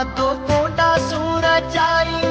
हाँ तो कोटा सूरज आई।